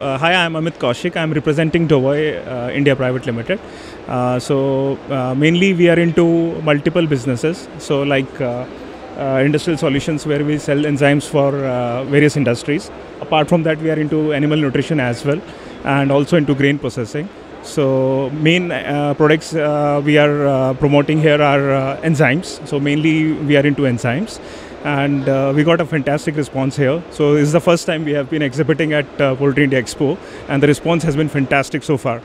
Uh, hi, I'm Amit Kaushik. I'm representing Dovoy uh, India Private Limited. Uh, so uh, mainly we are into multiple businesses. So like uh, uh, industrial solutions where we sell enzymes for various industries. Apart from that, we are into animal nutrition as well, and also into grain processing. So main uh, products uh, we are uh, promoting here are uh, enzymes. So mainly we are into enzymes and uh, we got a fantastic response here. So this is the first time we have been exhibiting at uh, Poultry India Expo, and the response has been fantastic so far.